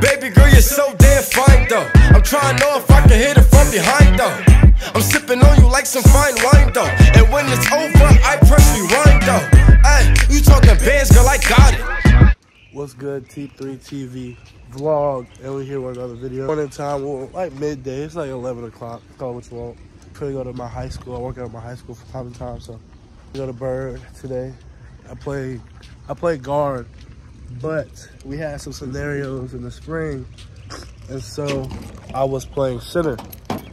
Baby girl, you're so damn fine though. I'm trying to know if I can hit it from behind though. I'm sipping on you like some fine wine though. And when it's over, I press rewind though. Hey, you talking bands, girl, I got it. What's good, T3 TV vlog, and we're here with another video. Morning time, well, like midday, it's like 11 o'clock, call what you want. Pretty go to my high school, I work out at my high school from time to time, so go to Byrd today. I play, I play guard, but we had some scenarios in the spring, and so I was playing center.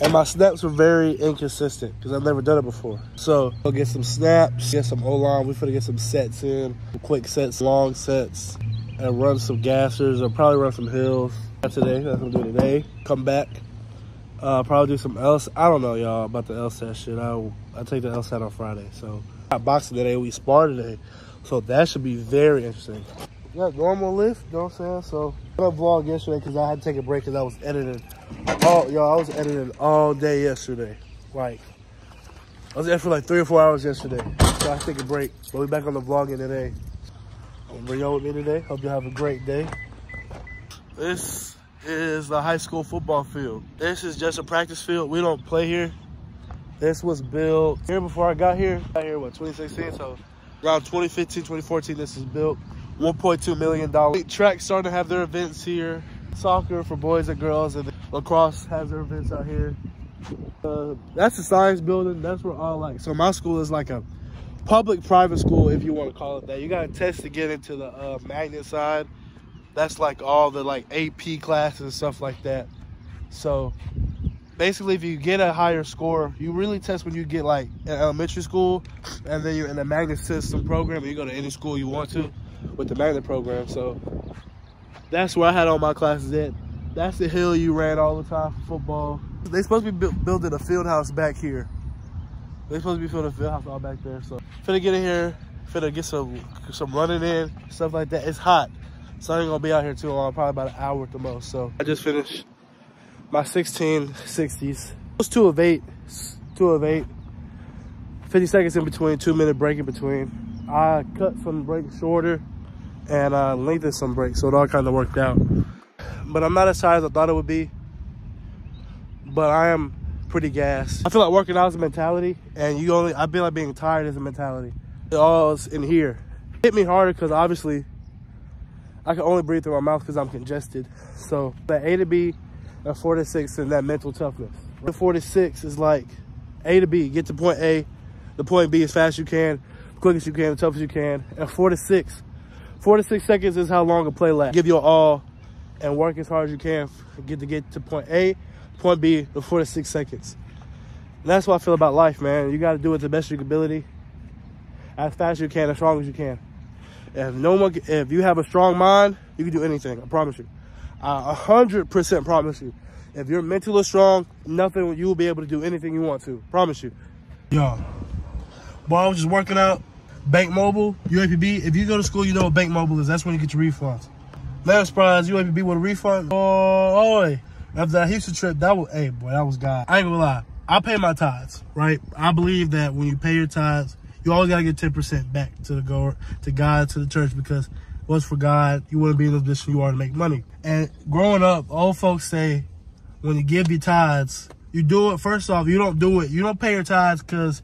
And my snaps were very inconsistent because I've never done it before. So I'll get some snaps, get some O-line. We're going to get some sets in, quick sets, long sets, and run some gassers or probably run some hills today. That's what I'm doing today. Come back. Uh, probably do some else. I don't know, y'all, about the LSAT shit. I I take the LSAT on Friday. So got boxing today. We spar today. So that should be very interesting. Yeah, normal lift, you know what I'm saying? So I did a vlog yesterday because I had to take a break because I was editing. Oh, y'all, I was editing all day yesterday. Like, I was there for like three or four hours yesterday. So I take a break. But we back on the vlogging today. I'm bring y'all with me today. Hope you have a great day. This is the high school football field. This is just a practice field. We don't play here. This was built here before I got here. I got here, what, 2016? So around 2015, 2014, this is built. $1.2 million. Track starting to have their events here. Soccer for boys and girls, and lacrosse has their events out here. Uh, that's the science building. That's where all like, so my school is like a public private school, if you want to call it that. You got to test to get into the uh, magnet side. That's like all the like AP classes and stuff like that. So basically, if you get a higher score, you really test when you get like in elementary school, and then you're in the magnet system program, and you go to any school you want to with the magnet program. So that's where I had all my classes at. That's the hill you ran all the time for football. They supposed to be bu building a field house back here. They supposed to be building a field house all back there. So finna get in here, finna get some some running in, stuff like that. It's hot. So I ain't gonna be out here too long, probably about an hour at the most. So I just finished my 1660s. It was two of eight, two of eight. 50 seconds in between, two minute break in between. I cut some breaks shorter and uh, lengthened some breaks, so it all kind of worked out. But I'm not as tired as I thought it would be. But I am pretty gassed. I feel like working out is a mentality, and you only I feel like being tired is a mentality. It all is in here. It hit me harder because obviously I can only breathe through my mouth because I'm congested. So that A to B, that four to six, and that mental toughness. The four to six is like A to B, get to point A, the point B as fast as you can, quick as you can, as tough as you can. And four to six, four to six seconds is how long a play lasts. Give your all and work as hard as you can get to get to point A, point B, in four to six seconds. And that's what I feel about life, man. You got to do it the best of your ability, as fast as you can, as strong as you can. If no one, if you have a strong mind, you can do anything. I promise you. I 100% promise you. If you're mentally strong, nothing, you will be able to do anything you want to. Promise you. Yo, boy, I was just working out. BankMobile, UAPB. If you go to school, you know what BankMobile is. That's when you get your refunds. I'm surprised UAPB with a refund. Oh, oh, after that Houston trip, that was, hey, boy, that was God. I ain't gonna lie. I pay my tithes, right? I believe that when you pay your tithes, you always gotta get 10% back to the to God, to the church, because was for God, you wouldn't be in the position you are to make money. And growing up, old folks say when you give your tithes, you do it, first off, you don't do it, you don't pay your tithes because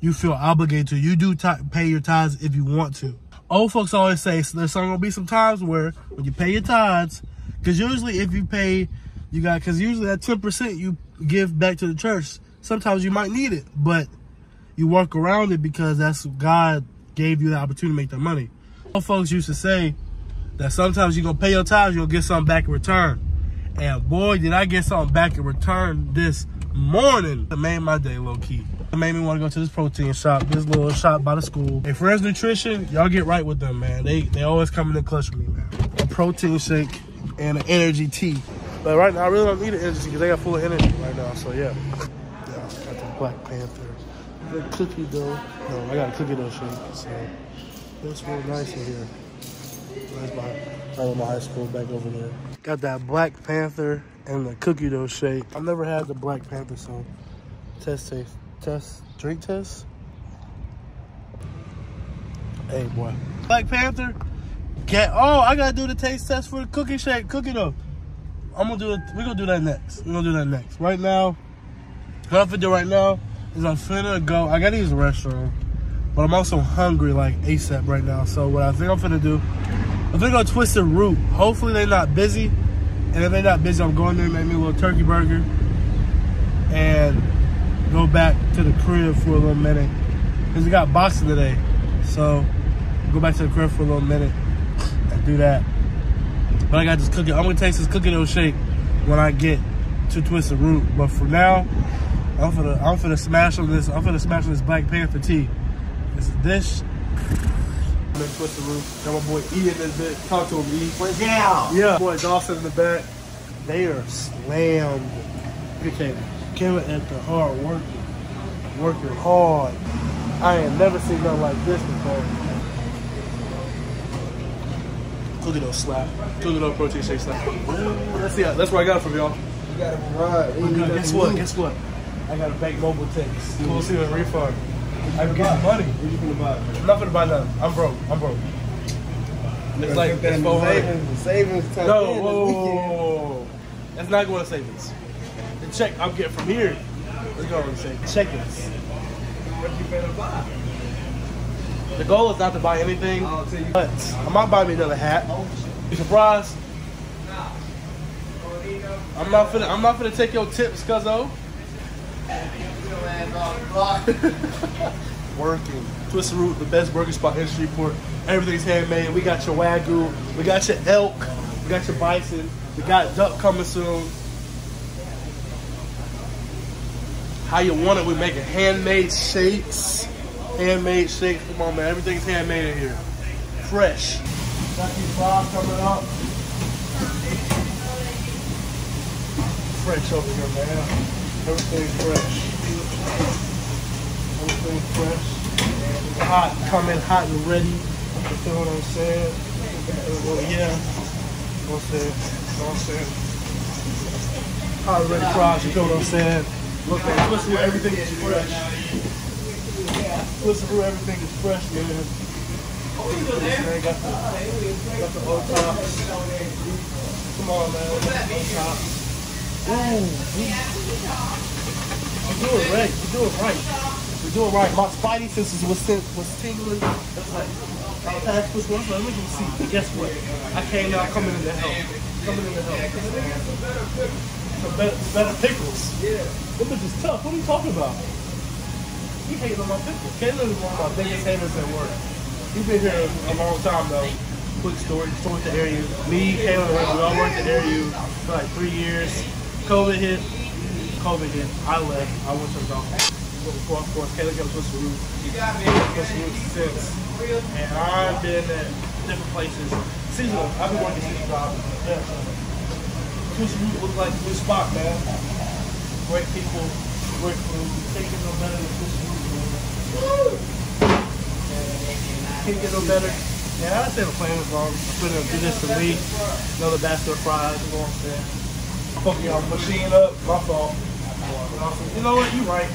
you feel obligated to. You do pay your tithes if you want to. Old folks always say there's gonna be some times where when you pay your tithes, because usually if you pay, you got, because usually that 10% you give back to the church, sometimes you might need it, but you work around it because that's God gave you the opportunity to make the money. Old folks used to say that sometimes you're gonna pay your tithes, you'll get something back in return. And boy, did I get something back in return this morning. It made my day low key. It made me want to go to this protein shop, this little shop by the school. Hey, Friends Nutrition, y'all get right with them, man. They they always come in the clutch with me, man. A protein shake and an energy tea. But right now, I really don't need an energy because they got full of energy right now. So yeah, yeah, got the Black Panther. The cookie dough. No, I got a cookie dough shake. So it's real nice in here. That's my, my high school back over there. Got that Black Panther and the cookie dough shake. I've never had the Black Panther, so test taste, test, drink test. Hey boy, Black Panther, Get oh, I gotta do the taste test for the cookie shake. Cookie dough. I'm gonna do it. We're gonna do that next. We're gonna do that next. Right now, what I'm gonna do right now is I'm finna go. I gotta use the restroom, but I'm also hungry like ASAP right now. So what I think I'm finna do, I'm finna go Twisted Root. Hopefully they're not busy, and if they're not busy, I'm going there and make me a little turkey burger, and go back to the crib for a little minute because we got boxing today. So go back to the crib for a little minute and do that. But I got this cookie. I'm gonna taste this cookie dough shake when I get to Twisted Root. But for now, I'm finna I'm finna smash on this. I'm finna smash on this Black Panther tea. This is dish. I'm in Got my boy E in this bit. Talk to him, E. What's down? Yeah. Boy Dawson in the back. They are slammed. Look at Kevin. Kevin at the hard working. Working hard. I ain't never seen nothing like this before. Cookie dough slap. Cookie dough protein shake slap. Let's see. That's where I got it from, y'all. You got it right. Guess what? Guess what? I got a bank mobile text. Cool see the refund. I'm getting money. What you gonna buy? I'm not gonna buy nothing. I'm broke. I'm broke. It's like that it's 400. savings, savings time. No, whoa, whoa, whoa, whoa. That's not going to savings. The check I'm getting from here is going to savings. Checkings. What you better buy? The goal is not to buy anything, I'll tell you. but I might buy me another hat. You surprised? I'm not finna. I'm not finna take your tips, cuzzo. Working. Twisted Root, the best burger spot in Shreveport. Everything's handmade. We got your wagyu. We got your elk. We got your bison. We got duck coming soon. How you want it? We making handmade shakes. Handmade shakes. Come on, man. Everything's handmade in here. Fresh. Got these fries coming up. Fresh over here, man. Everything's fresh. Everything's fresh. Hot, coming hot and ready. You feel what I'm saying? Well, yeah. You know what I'm saying? Hot and ready fries, you feel what I'm saying? Look, man, listen to everything is fresh. Listen to everything is fresh, man. Man, got the, got the old tops. Come on, man. Old tops. Ooh, you're doing right. You're doing right. You're doing right. My spidey senses was was tingling. It's like I passed this one. Let me go see. But guess what? I came out coming in to help. Coming in to help. Some better, better pickles. Yeah. Them bitches tough. What are you talking about? You hating on my pickles. Caitlin is one of my biggest haters at work. He's been here a long time though. Quick story, story at the area. Me, Caitlin, we all worked at the Area for like three years. COVID hit. COVID hit. I left. I went to the. Before, of course, Caitlin came to Twisted Root. Twisted Root since. And I've been at different places. Seasonal. I've been working seasonal jobs. Yeah. Twisted Root looks like a good spot, man. Great people, great food. Can't get no better than Twisted Root, man. Can't get no better. Yeah, I say the plan is wrong. I'm putting do this to me. Another basket of fries. You know what I'm saying? Fucking y'all machine up. My fault. You know what? You right.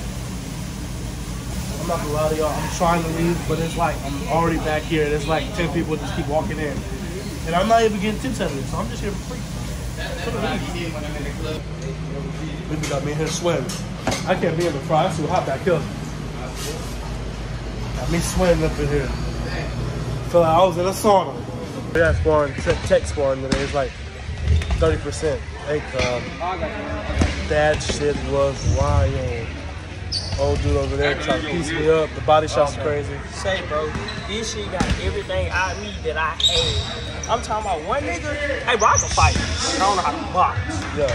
I'm not gonna lie to y'all. I'm trying to leave, but it's like I'm already back here. There's like 10 people just keep walking in. And I'm not even getting tips out of it, so I'm just here for free. Baby got me in here sweating. I can't be in the fry. It's too hot back here. Got me sweating up in here. Feel like I was in a sauna. Spawn, te- tech spawn today. It's like 30%. Hey, um, that shit was wild. Old dude over there trying to piece me up. The body shot's crazy. say, bro, this shit got everything I need that I had. I'm talking about one nigga. Hey, bro, I can fight. I don't know how to box. Yeah.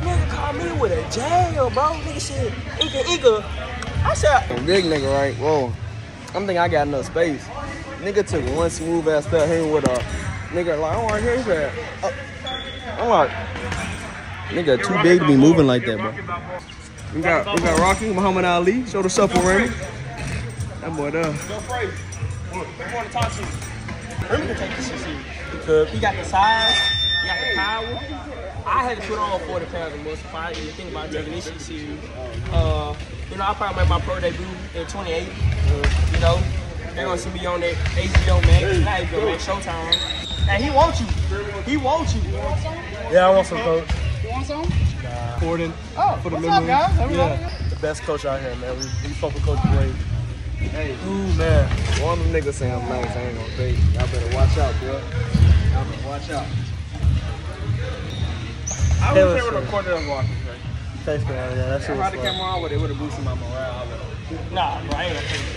Nigga called me with a jail, bro. Nigga said, Inca, Inca. I said, Big nigga, right? Whoa. I'm thinking I got enough space. Nigga took one smooth ass step here with a nigga like, oh, here he said. I'm like, nigga, too big to be moving like that, bro. We got we got Rocky, Muhammad Ali, show the shuffle Rhema. That boy there. Go Frey. Look, I want to talk to you. Rhema can take this shit serious. Because He got the size, he got the power. I had to put on 40 pounds of muscle if I even think about taking this shit serious. Uh, you know, I probably made my pro debut in 28. Uh, you know, They're gonna see me on that HBO Max, not HBO Max, Showtime. And he wants you. He wants you. Yeah, I want some coach. You want some? Gordon. Oh, For the what's up, guys? Everybody Yeah. The best coach out here, man. We, we fuck with Coach Blade. Hey, Ooh, man. one of them niggas saying I'm nice. I ain't gonna fake. Y'all better watch out, bro. Y'all better watch out. I Hey, wish they listen. would have recorded us walking. Thanks, man. Yeah, that If shit I was had the fun. camera on, it would have boosted my morale. but- Nah, bro, I ain't gonna fake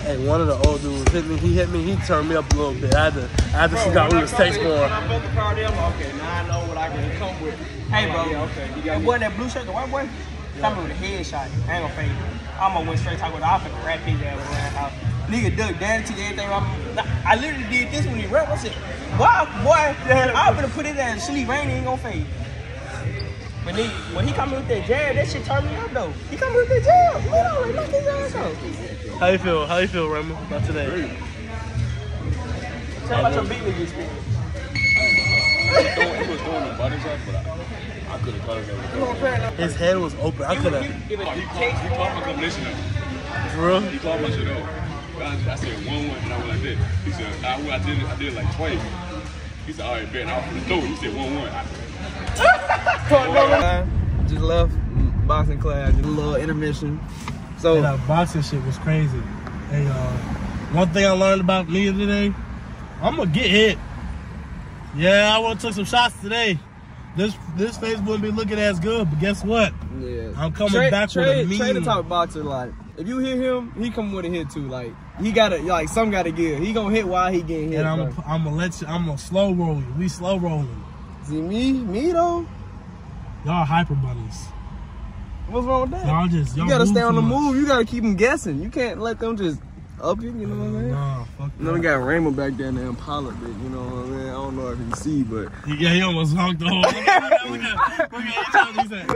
it. Hey, one of the old dudes hit me. He hit me. He turned me up a little bit. I had to, I had to see how we I was taste more. I felt the there, I'm okay, now I know what I can come with. Hey, bro. Yeah, okay, you got that me. boy, that blue shirt, the white boy, come with a headshot. I ain't gonna fake. I'm gonna went straight talk with the offense, rap his ass around the house. Nigga duck down to everything. I'm, I literally did this when he rapped. I said, why, boy, I'm gonna put it in sleep. Rain ain't gonna fade. But nigga, when he come in with that jab, that shit turned me up though. He come in with that jab. You know, like, knock his ass out. How you feel? How you feel, Rhema, about today? Tell me about your beat nigga experience. He was throwing the body shot, but I, I could have caught it. His head was open. I could have. He called, he called my combination out. For real? He called my shit out. I, I said one one, and I went like that. He said, I, I did it. I did it like twice. He said, all right, bet. And I was gonna throw it. He said one one. I, Just left boxing class, just a little intermission. So boxing shit was crazy. Hey, uh, one thing I learned about me today, I'm gonna get hit. Yeah, I would have took some shots today. This this face wouldn't be looking as good, but guess what? yeah, I'm coming Trey, back with Trey, a mean Trey the top boxer. Like if you hit him, he come with a hit too. Like he gotta like some gotta give. He gonna hit while he getting hit. And I'm gonna, I'm gonna let you. I'm gonna slow roll you. We slow rolling. See me, me though. Y'all hyper bunnies. What's wrong with that? Y'all just y'all you gotta stay on the move. You gotta keep them guessing. You can't let them just up you. You know what I'm saying? Nah, fuck And then we got Raymond back there in the Impala bit, you know what I mean? I don't know if you can see, but Yeah, he almost honked the hole. Look at, look at, look at each other. He said,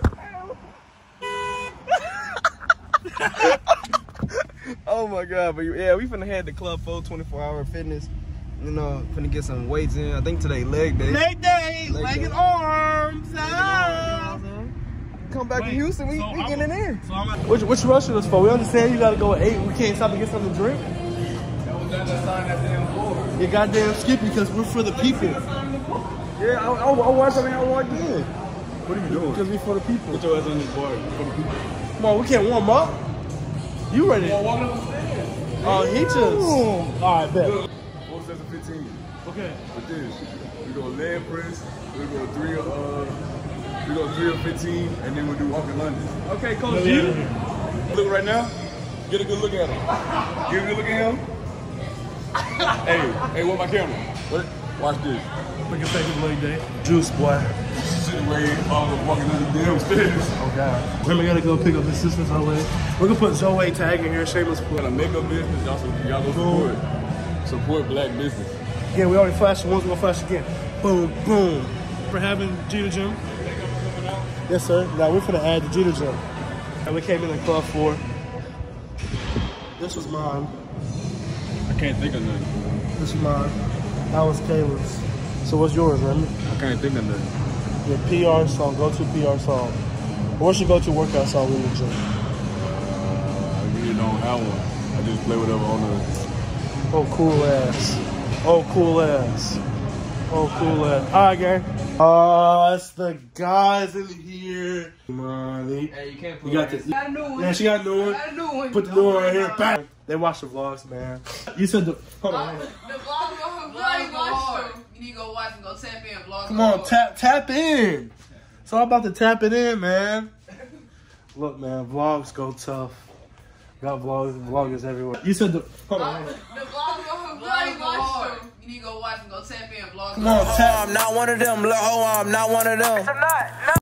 oh my god, but yeah, we finna head to Club 4 24 hour fitness. You know, finna get some weights in. I think today leg day. leg day, Leg leg day. and arms. You ah. what I'm? Come back Wait, to Houston, we, so we I'm- getting in. So I'm at, which, which rushing us for? We understand you gotta go at eight. We can't stop to get something to drink. You goddamn skippy because we're for the people. Yeah, I, I, I watched I mean, I walked in. what are you doing? Because we for the people. Put your ass on this board for the people. Come on, we can't warm up. You ready? Oh, he just. All right, bet. Four 15. Okay. With this, we go leg press. We go three of uh, we go three of 15, and then we do walking lunges. Okay, Coach Yeah, G. yeah. Look right now. Get a good look at him. Get a good look at him. hey, hey, what my camera? What? Watch this. We can take a leg day. Juice, boy. Sit away, walking down the damn stairs. Oh, God. Remember, we gotta go pick up his sister Zoe. We're gonna put Zoe tag in here, shameless Got plug. a makeup business. Y'all, so- y'all go support. Support black business. Yeah, we already flashed once, we're gonna flash again. Boom, boom. For having Jeter Gym. Yes, sir. Now we're gonna add the Jeter Gym. And we came in at Club 4. This was mine. I can't think of nothing. This was mine. That was Caleb's. So what's yours, Rhema? I can't think of nothing. Your PR song, go to PR song. What's your go-to workout song in the gym? I really don't have one. I just play whatever on the. Oh, cool ass. Oh, cool ass. Oh, cool ass. All right, gang. Uh, it's the guys in here. Money. Hey, you can't You got the. Got a new one. Yeah, she got a new one. Got a new one. Put the new one right here. Bang. They watch the vlogs, man. You said the. Hold on. The vlog go Vlogs go hard. hard. You need to go watch and go tap in. Vlogs Come on, tap tap in. So I'm about to tap it in, man. Look, man, vlogs go tough. Got vlogs, vloggers everywhere. You said the. Hold on. The vlogs go Vlogs go hard. You need to go watch and go tap in. Vlogs Come go on, hard. tap. I'm not one of them, little hoe, I'm not one of them.